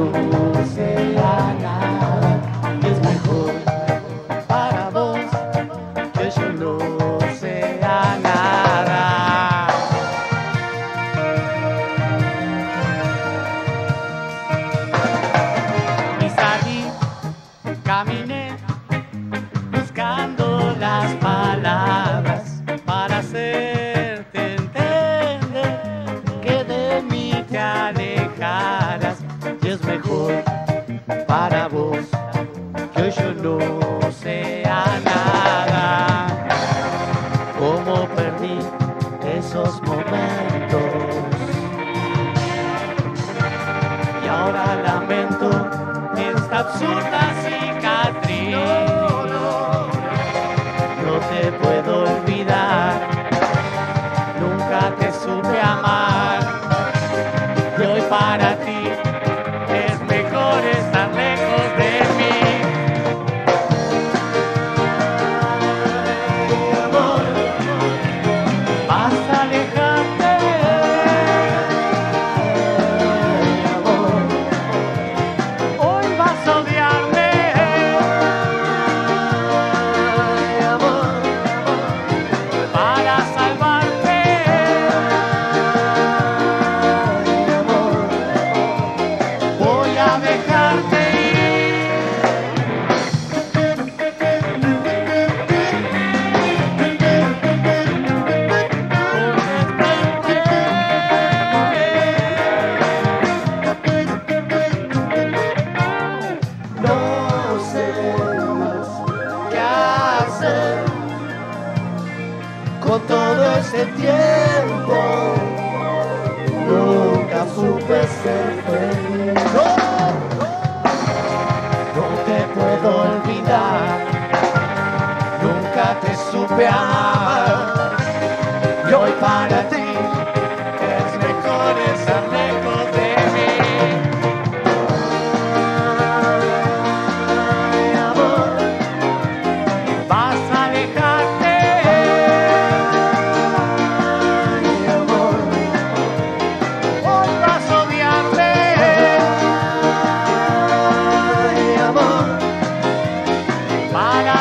No sé nada, es mejor para vos que yo no sé a nada. Y salí, caminé, buscando las manos. que yo no sea nada. Como perdí esos momentos y ahora lamento esta absurda. Con todo ese tiempo. Nunca supe ser feliz. No, no te puedo olvidar. Nunca te supe amar.